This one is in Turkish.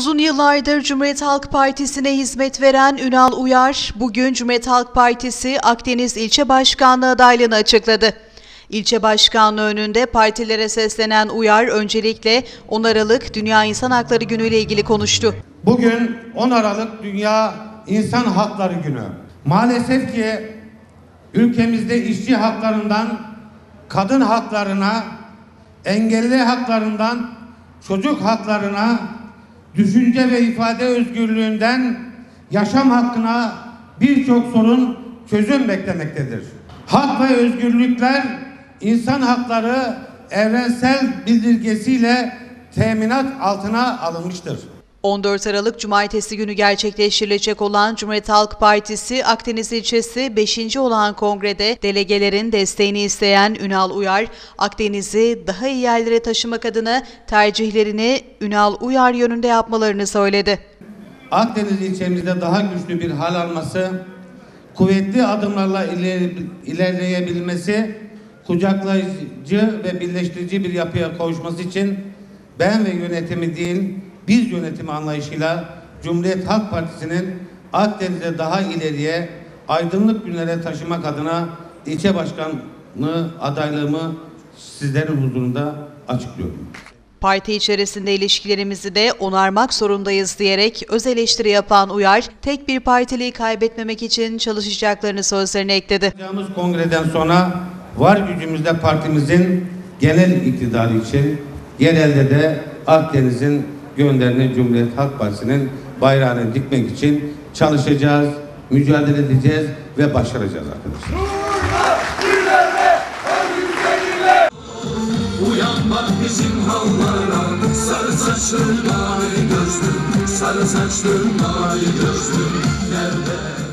Uzun yıllardır Cumhuriyet Halk Partisi'ne hizmet veren Ünal Uyar, bugün Cumhuriyet Halk Partisi Akdeniz İlçe Başkanlığı adaylığını açıkladı. İlçe başkanlığı önünde partilere seslenen Uyar öncelikle 10 Aralık Dünya İnsan Hakları Günü ile ilgili konuştu. Bugün 10 Aralık Dünya İnsan Hakları Günü. Maalesef ki ülkemizde işçi haklarından kadın haklarına, engelli haklarından çocuk haklarına, düşünce ve ifade özgürlüğünden yaşam hakkına birçok sorun çözüm beklemektedir. Hak ve özgürlükler insan hakları evrensel bildirgesiyle teminat altına alınmıştır. 14 Aralık Cumartesi günü gerçekleştirilecek olan Cumhuriyet Halk Partisi Akdeniz ilçesi 5. olan kongrede delegelerin desteğini isteyen Ünal Uyar, Akdeniz'i daha iyi yerlere taşımak adına tercihlerini Ünal Uyar yönünde yapmalarını söyledi. Akdeniz ilçemizde daha güçlü bir hal alması, kuvvetli adımlarla ileri, ilerleyebilmesi, kucaklayıcı ve birleştirici bir yapıya kavuşması için ben ve yönetimi değil, biz yönetimi anlayışıyla Cumhuriyet Halk Partisi'nin Akdeniz'e daha ileriye aydınlık günlere taşımak adına ilçe başkanlığı adaylığımı sizlerin huzurunda açıklıyorum. Parti içerisinde ilişkilerimizi de onarmak zorundayız diyerek öz eleştiri yapan Uyar, tek bir partiliği kaybetmemek için çalışacaklarını sözlerine ekledi. Yapacağımız kongreden sonra var gücümüzde partimizin genel iktidarı için yerelde de Akdeniz'in gönderini Cumhuriyet Halk Partisi'nin bayrağını dikmek için çalışacağız, mücadele edeceğiz ve başaracağız arkadaşlar. Bizim havlara Sarı saçlı mavi gözlüm Sarı saçlı mavi gözlüm Nerede